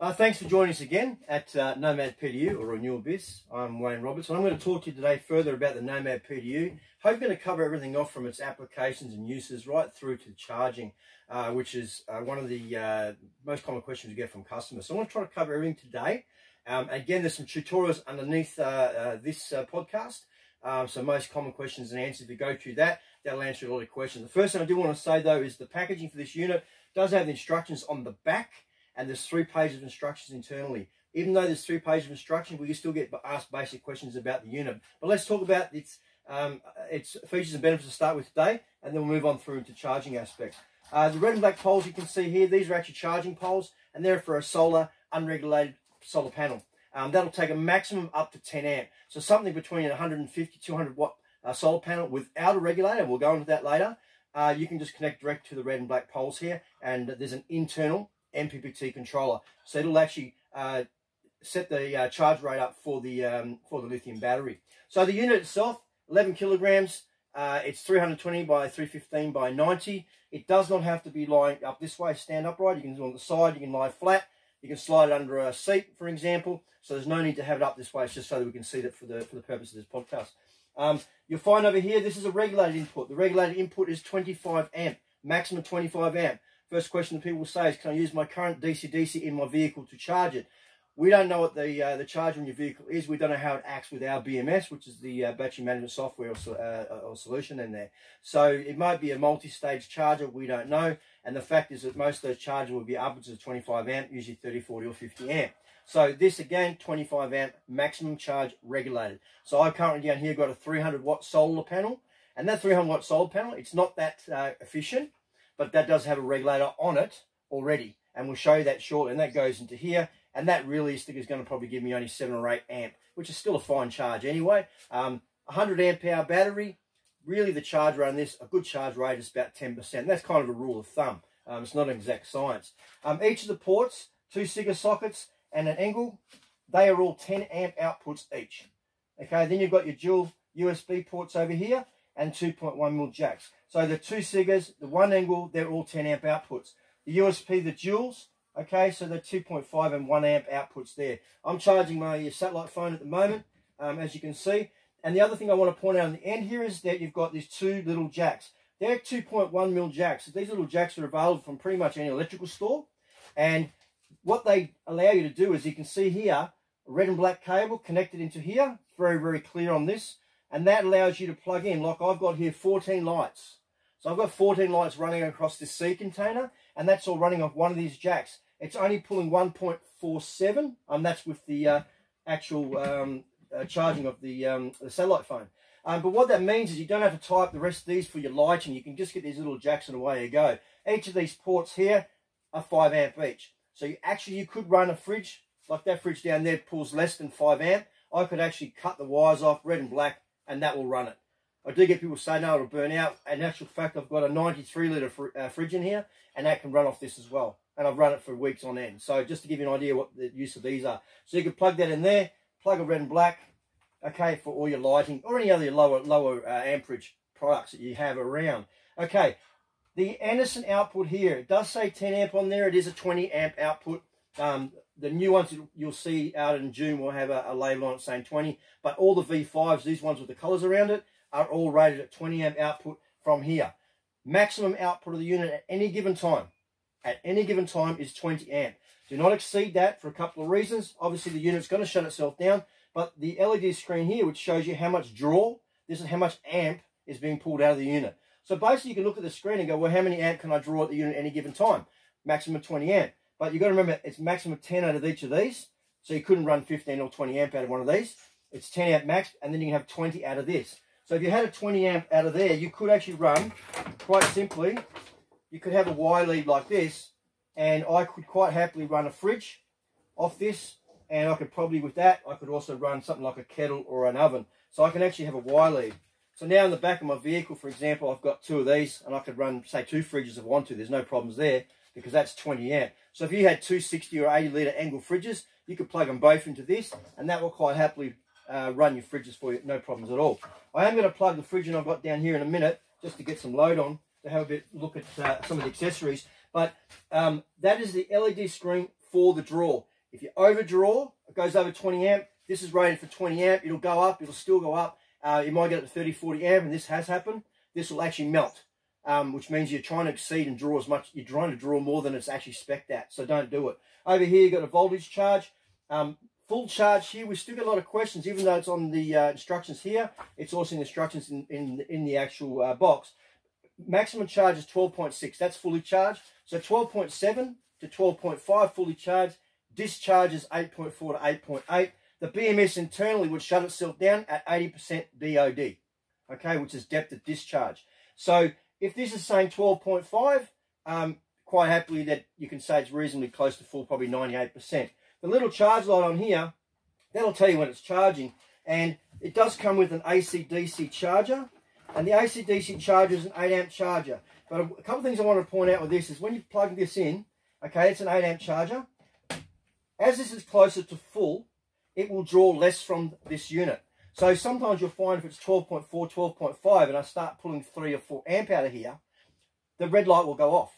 Uh, thanks for joining us again at uh, Nomad PDU or Renewable Biz. I'm Wayne Roberts and I'm going to talk to you today further about the Nomad PDU. I'm going to cover everything off from its applications and uses right through to charging, uh, which is uh, one of the uh, most common questions we get from customers. So I want to try to cover everything today. Um, again, there's some tutorials underneath uh, this podcast. Um, so most common questions and answers, if you go through that, that'll answer a lot of questions. The first thing I do want to say though is the packaging for this unit does have the instructions on the back and there's three pages of instructions internally. Even though there's three pages of instructions, we still get asked basic questions about the unit. But let's talk about its, um, its features and benefits to start with today, and then we'll move on through into charging aspects. Uh, the red and black poles you can see here, these are actually charging poles, and they're for a solar, unregulated solar panel. Um, that'll take a maximum up to 10 amp. So something between 150, 200 watt uh, solar panel without a regulator, we'll go into that later. Uh, you can just connect direct to the red and black poles here, and there's an internal MPPT controller. So it'll actually uh, set the uh, charge rate up for the um, for the lithium battery. So the unit itself, 11 kilograms. Uh, it's 320 by 315 by 90. It does not have to be lying up this way, stand upright. You can do it on the side. You can lie flat. You can slide it under a seat, for example. So there's no need to have it up this way. It's just so that we can see it for the for the purpose of this podcast. Um, you'll find over here, this is a regulated input. The regulated input is 25 amp, maximum 25 amp. First question that people say is, can I use my current DC-DC in my vehicle to charge it? We don't know what the uh, the charger in your vehicle is. We don't know how it acts with our BMS, which is the uh, battery management software or, uh, or, solution in there. So it might be a multi-stage charger. We don't know. And the fact is that most of those chargers will be upwards of 25 amp, usually 30, 40 or 50 amp. So this again, 25 amp maximum charge regulated. So I currently down here got a 300 watt solar panel. And that 300 watt solar panel, it's not that uh, efficient but that does have a regulator on it already. And we'll show you that shortly. And that goes into here. And that realistic is going to probably give me only 7 or 8 amp, which is still a fine charge anyway. Um, 100 amp hour battery. Really, the charge on this, a good charge rate is about 10%. That's kind of a rule of thumb. Um, it's not an exact science. Um, each of the ports, two Siga sockets and an Engel, they are all 10 amp outputs each. Okay, then you've got your dual USB ports over here and 2.1 mil jacks. So the two Sigas, the one Engel, they're all 10 amp outputs. The USB, the duals, okay, so the 2.5 and 1 amp outputs there. I'm charging my satellite phone at the moment, um, as you can see. And the other thing I want to point out on the end here is that you've got these two little jacks. They're 2.1 mil jacks. These little jacks are available from pretty much any electrical store. And what they allow you to do is you can see here, red and black cable connected into here. Very, very clear on this and that allows you to plug in. Like I've got here 14 lights. So I've got 14 lights running across this C container and that's all running off one of these jacks. It's only pulling 1.47 and that's with the uh, actual um, uh, charging of the, um, the satellite phone. Um, but what that means is you don't have to type the rest of these for your lighting you can just get these little jacks and away you go. Each of these ports here are 5 amp each. So you actually you could run a fridge. Like that fridge down there pulls less than 5 amp. I could actually cut the wires off red and black and that will run it. I do get people say, no, it'll burn out. In actual fact, I've got a 93 litre fr uh, fridge in here, and that can run off this as well. And I've run it for weeks on end. So just to give you an idea what the use of these are. So you can plug that in there, plug a red and black, okay, for all your lighting, or any other lower, lower uh, amperage products that you have around. Okay, the Anderson output here, it does say 10 amp on there. It is a 20 amp output. Um, the new ones you'll see out in June will have a, a, label on it saying 20, but all the V5s, these ones with the colors around it, are all rated at 20 amp output from here. Maximum output of the unit at any given time, at any given time is 20 amp. Do not exceed that for a couple of reasons. Obviously the unit's going to shut itself down, but the LED screen here, which shows you how much draw, this is how much amp is being pulled out of the unit. So basically you can look at the screen and go, well, how many amp can I draw at the unit at any given time? Maximum 20 amp. But you've got to remember, it's maximum 10 out of each of these. So you couldn't run 15 or 20 amp out of one of these. It's 10 amp max, and then you can have 20 out of this. So if you had a 20 amp out of there, you could actually run, quite simply, you could have a Y lead like this, and I could quite happily run a fridge off this, and I could probably, with that, I could also run something like a kettle or an oven. So I can actually have a Y lead. So now in the back of my vehicle, for example, I've got two of these, and I could run, say, two fridges if I want to. There's no problems there because that's 20 amp. So if you had two 60 or 80 litre Engel fridges, you could plug them both into this and that will quite happily uh, run your fridges for you, no problems at all. I am going to plug the fridge in I've got down here in a minute just to get some load on to have a bit look at uh, some of the accessories. But um, that is the LED screen for the draw. If you overdraw, it goes over 20 amp. This is rated for 20 amp. It'll go up. It'll still go up. Uh, you might get it to 30, 40 amp, and this has happened. This will actually melt, um, which means you're trying to exceed and draw as much. You're trying to draw more than it's actually spec'd at, so don't do it. Over here, you've got a voltage charge. Um, full charge here. We still get a lot of questions, even though it's on the uh, instructions here. It's also in the instructions in, in, in the actual uh, box. Maximum charge is 12.6. That's fully charged. So 12.7 to 12.5 fully charged. Discharge is 8.4 to 8.8. The BMS internally would shut itself down at 80% DOD, okay, which is depth of discharge. So if this is saying 12.5, um, quite happily that you can say it's reasonably close to full, probably 98%. The little charge light on here, that'll tell you when it's charging. And it does come with an AC-DC charger. And the AC-DC charger is an 8 amp charger. But a couple of things I want to point out with this is when you plug this in, okay, it's an 8 amp charger. As this is closer to full, it will draw less from this unit. So sometimes you'll find if it's 12.4, 12.5, and I start pulling 3 or 4 amp out of here, the red light will go off.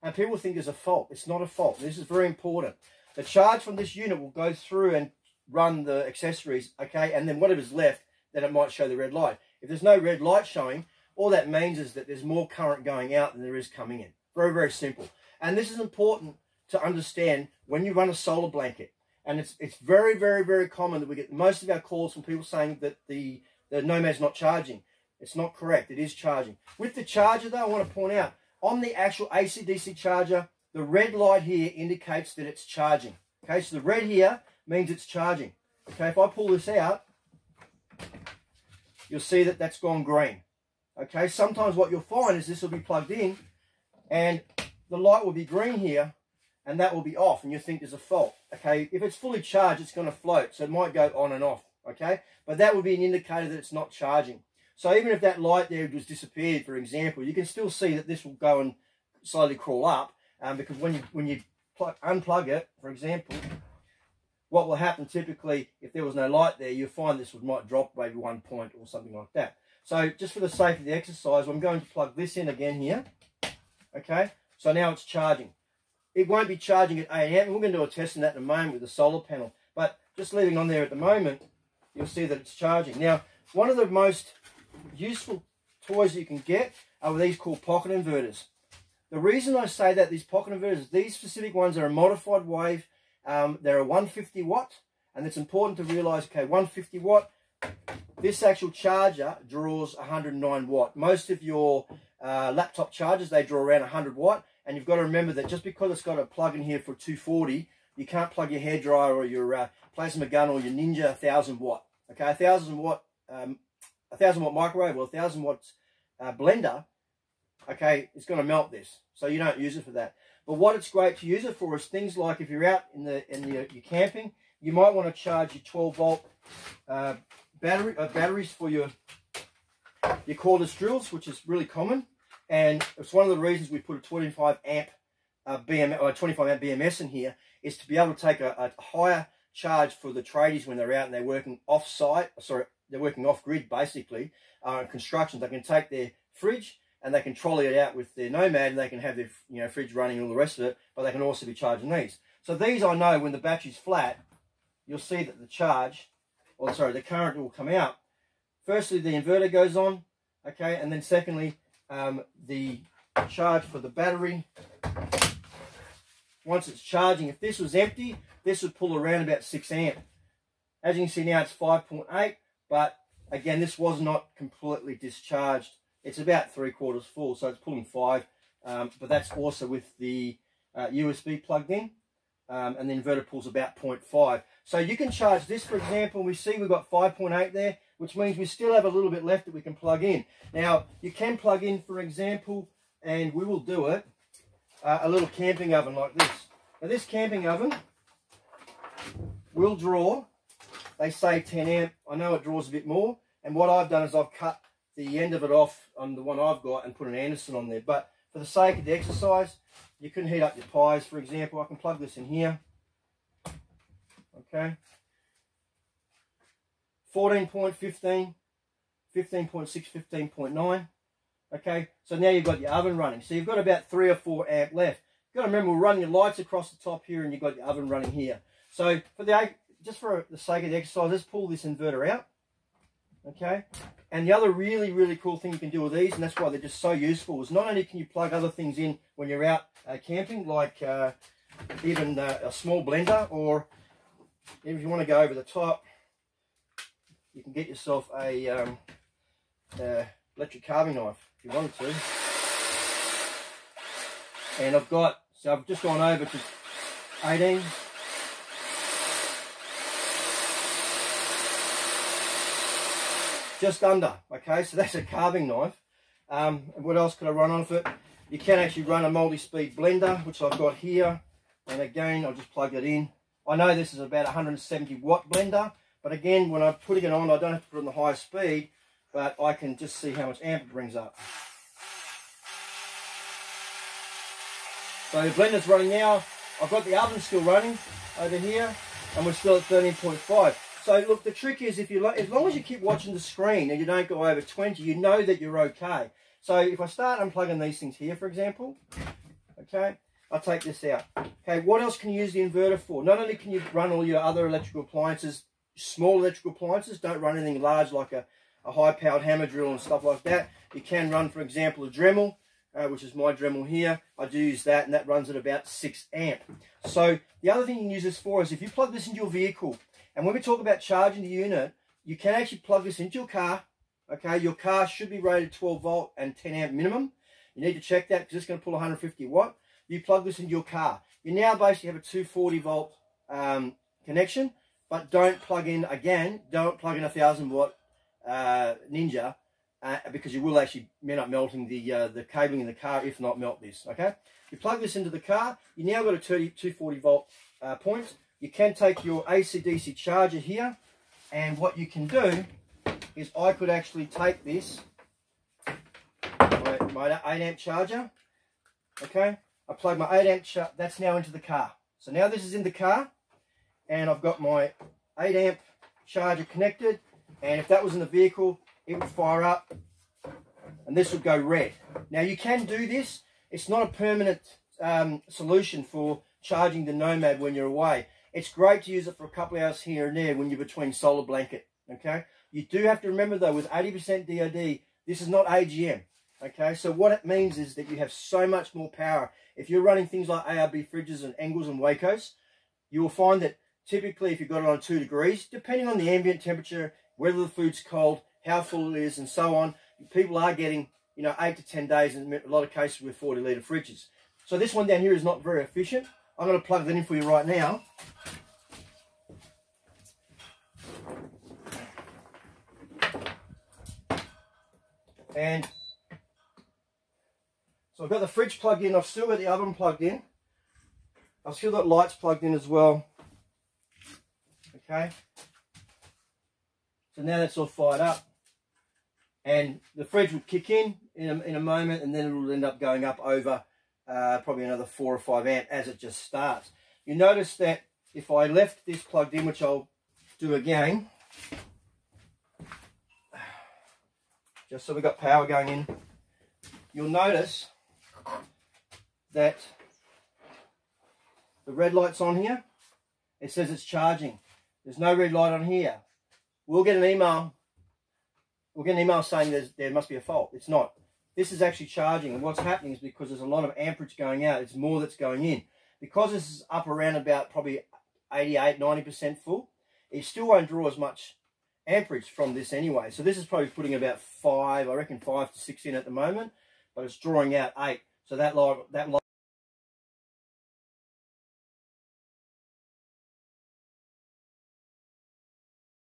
And people think there's a fault. It's not a fault. This is very important. The charge from this unit will go through and run the accessories, okay, and then whatever's left, then it might show the red light. If there's no red light showing, all that means is that there's more current going out than there is coming in. Very, very simple. And this is important to understand when you run a solar blanket. And it's it's very, very, very common that we get most of our calls from people saying that the, the Nomad's not charging. It's not correct. It is charging. With the charger, though, I want to point out, on the actual AC-DC charger, the red light here indicates that it's charging. Okay, so the red here means it's charging. Okay, if I pull this out, you'll see that that's gone green. Okay, sometimes what you'll find is this will be plugged in and the light will be green here and that will be off and you think there's a fault. Okay, if it's fully charged, it's going to float, so it might go on and off. Okay, but that would be an indicator that it's not charging. So even if that light there was disappeared, for example, you can still see that this will go and slowly crawl up um, because when you when you unplug it, for example, what will happen typically if there was no light there, you'll find this would might drop maybe one point or something like that. So just for the sake of the exercise, I'm going to plug this in again here. Okay, so now it's charging. It won't be charging at 8 amp. We're going to do a test on that in a moment with the solar panel. But just leaving on there at the moment, you'll see that it's charging. Now, one of the most useful toys you can get are these called pocket inverters. The reason I say that, these pocket inverters, these specific ones are a modified wave. Um, they're a 150 watt. And it's important to realize, okay, 150 watt, this actual charger draws 109 watt. Most of your uh, laptop chargers, they draw around 100 watt. And you've got to remember that just because it's got a plug in here for 240, you can't plug your hairdryer or your uh, plasma gun or your Ninja 1000 watt. Okay, 1000 watt, um, 1000 watt microwave or 1000 watts uh, blender, okay, it's going to melt this. So you don't use it for that. But what it's great to use it for is things like if you're out in the in the, camping, you might want to charge your 12 volt uh, battery uh, batteries for your your cordless drills, which is really common. And it's one of the reasons we put a 25 amp uh, BM, or 25 amp BMS in here is to be able to take a, a higher charge for the tradies when they're out and they're working off site, sorry, they're working off grid basically, uh, construction. They can take their fridge and they can trolley it out with their Nomad and they can have their you know fridge running and all the rest of it, but they can also be charging these. So these I know when the battery's flat, you'll see that the charge, or sorry, the current will come out. Firstly, the inverter goes on, okay, and then secondly, um, the charge for the battery. Once it's charging, if this was empty, this would pull around about 6 amp. As you can see now, it's 5.8, but again, this was not completely discharged. It's about three quarters full, so it's pulling 5, um, but that's also with the uh, USB plugged in, um, and the inverter pulls about 0.5. So you can charge this, for example, we see we've got 5.8 there which means we still have a little bit left that we can plug in. Now, you can plug in, for example, and we will do it, uh, a little camping oven like this. Now, this camping oven will draw, they say 10 amp. I know it draws a bit more, and what I've done is I've cut the end of it off on the one I've got and put an Anderson on there. But for the sake of the exercise, you can heat up your pies, for example. I can plug this in here. Okay. 14.15, 15.6, 15.9. Okay, so now you've got your oven running. So you've got about three or four amp left. You've got to remember we're running your lights across the top here and you've got your oven running here. So for the just for the sake of the exercise, let's pull this inverter out. Okay. And the other really, really cool thing you can do with these, and that's why they're just so useful, is not only can you plug other things in when you're out uh, camping, like uh, even uh, a small blender, or if you want to go over the top, you can get yourself a um, uh, electric carving knife if you wanted to. And I've got, so I've just gone over to 18. Just under, okay, so that's a carving knife. Um, what else could I run off it? You can actually run a multi-speed blender, which I've got here. And again, I'll just plug it in. I know this is about 170 watt blender, but again, when I'm putting it on, I don't have to put it on the high speed, but I can just see how much amp it brings up. So the blender's running now. I've got the oven still running over here, and we're still at 13.5. So look, the trick is if you as long as you keep watching the screen and you don't go over 20, you know that you're okay. So if I start unplugging these things here, for example, okay, I'll take this out. Okay, what else can you use the inverter for? Not only can you run all your other electrical appliances, small electrical appliances, don't run anything large like a, a high-powered hammer drill and stuff like that. You can run, for example, a Dremel, uh, which is my Dremel here. I do use that, and that runs at about 6 amp. So the other thing you can use this for is if you plug this into your vehicle, and when we talk about charging the unit, you can actually plug this into your car, Okay, your car should be rated 12 volt and 10 amp minimum. You need to check that because it's going to pull 150 watt. You plug this into your car. You now basically have a 240 volt um, connection, but don't plug in, again, don't plug in a 1000 watt uh, Ninja uh, because you will actually end up melting the uh, the cabling in the car, if not melt this, okay? You plug this into the car, you now got a 30, 240 volt uh, point. You can take your AC-DC charger here, and what you can do is I could actually take this, my, my 8 amp charger, okay, I plug my 8 amp, that's now into the car. So now this is in the car, and I've got my 8 amp charger connected, and if that was in the vehicle, it would fire up, and this would go red. Now you can do this, it's not a permanent um, solution for charging the Nomad when you're away. It's great to use it for a couple of hours here and there when you're between solar blanket, okay? You do have to remember though, with 80% DOD, this is not AGM. Okay, so what it means is that you have so much more power. If you're running things like ARB fridges and Engels and Waecos, you will find that typically if you've got it on two degrees, depending on the ambient temperature, whether the food's cold, how full it is, and so on, people are getting, you know, eight to 10 days in a lot of cases with 40 litre fridges. So this one down here is not very efficient. I'm going to plug that in for you right now. And so I've got the fridge plugged in. I've still got the oven plugged in. I've still got lights plugged in as well. Okay. So now that's all fired up. And the fridge will kick in in a, in a moment and then it will end up going up over uh, probably another 4 or 5 amp as it just starts. You notice that if I left this plugged in, which I'll do again, just so we've got power going in, you'll notice that the red light's on here. It says it's charging. There's no red light on here. We'll get an email. We'll get an email saying there's, there must be a fault. It's not. This is actually charging. And what's happening is because there's a lot of amperage going out. It's more that's going in. Because this is up around about probably 88, 90% full, it still won't draw as much amperage from this anyway. So this is probably putting about five, I reckon five to six in at the moment, but it's drawing out eight. So that light, that light